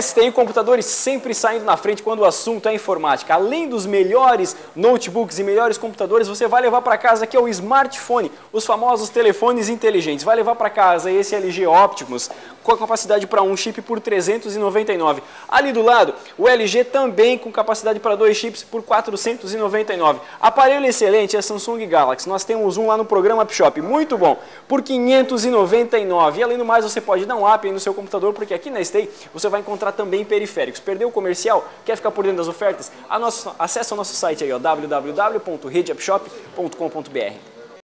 STI Computadores sempre saindo na frente quando o assunto é informática. Além dos melhores notebooks e melhores computadores, você vai levar para casa aqui é o smartphone, os famosos telefones inteligentes. Vai levar para casa esse LG Optimus com a capacidade para um chip por 399. Ali do lado, o LG também com capacidade para dois chips por 499. Aparelho excelente é Samsung Galaxy. Nós temos um lá no programa Upshop, muito bom, por 599. E além do mais, você pode dar um up aí no seu computador, porque aqui na Stay você vai encontrar também periféricos. Perdeu o comercial? Quer ficar por dentro das ofertas? A acesse o nosso site aí, www.redeupshop.com.br.